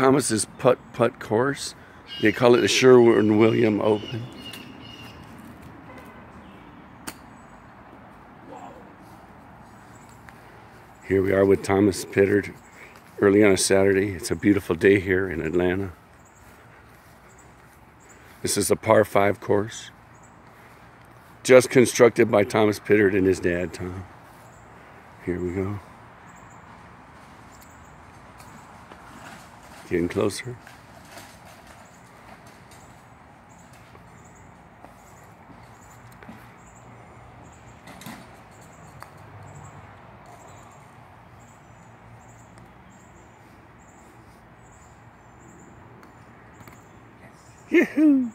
Thomas's putt putt course. They call it the Sherwin William Open. Here we are with Thomas Pittard early on a Saturday. It's a beautiful day here in Atlanta. This is a par 5 course. Just constructed by Thomas Pittard and his dad, Tom. Here we go. Getting closer. Yahoo!